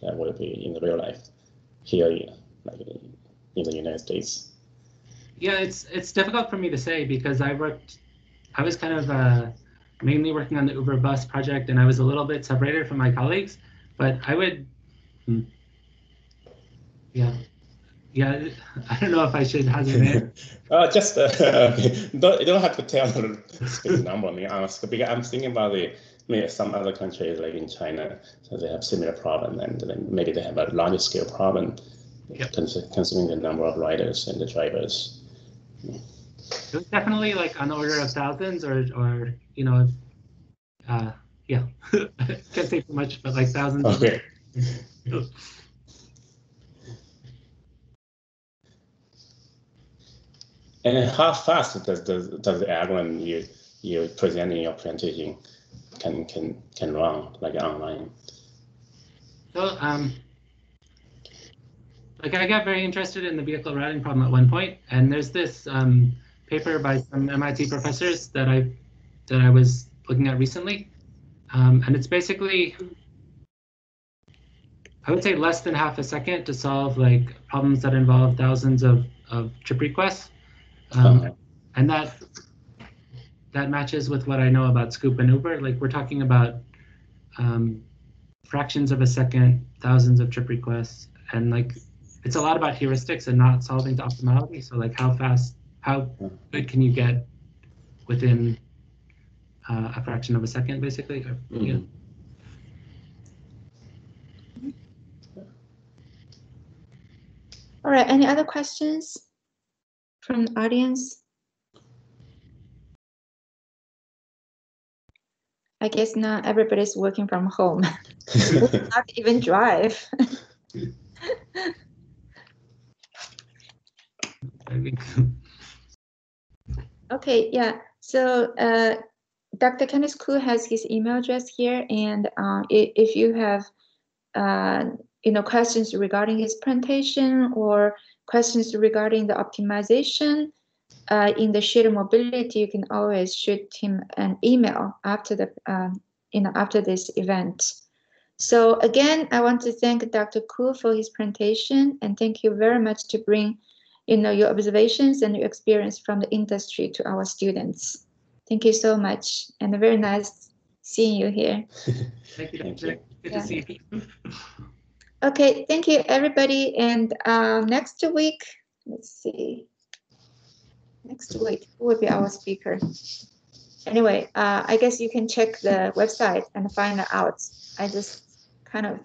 that will be in the real life here, like in the United States? Yeah, it's it's difficult for me to say because I worked, I was kind of uh, mainly working on the Uber bus project, and I was a little bit separated from my colleagues. But I would, hmm, yeah, yeah, I don't know if I should hazard it. uh, just uh, don't, you don't have to tell the number. I mean, honestly, because I'm thinking about the maybe some other countries like in China, so they have similar problem, and then maybe they have a larger scale problem yep. considering the number of riders and the drivers. It was definitely like on the order of thousands, or or you know, uh, yeah, can't say too much, but like thousands. Okay. and how fast does does, does the algorithm you you present in your presentation can can can run like online? So um, like I got very interested in the vehicle routing problem at one point, and there's this um, paper by some MIT professors that I that I was looking at recently, um, and it's basically I would say less than half a second to solve like problems that involve thousands of, of trip requests, um, and that that matches with what I know about Scoop and Uber. Like we're talking about um, fractions of a second, thousands of trip requests, and like it's a lot about heuristics and not solving to optimality. So like how fast, how good can you get within uh, a fraction of a second, basically? Or, yeah. Mhm. All right, any other questions from the audience? I guess not everybody's working from home. Not even drive. Okay, yeah. So uh, Dr. Kenneth Kuhn has his email address here, and uh, if you have uh, you know questions regarding his presentation or questions regarding the optimization uh, in the shared mobility, you can always shoot him an email after the um, you know after this event. So again, I want to thank Dr. Kuhn for his presentation, and thank you very much to bring you know, your observations and your experience from the industry to our students. Thank you so much, and very nice seeing you here. Thank you, Thank Dr. you. Good Yeah. to see you. Okay, thank you, everybody. And uh, next week, let's see. Next week, who will be our speaker? Anyway, uh, I guess you can check the website and find out. I just kind of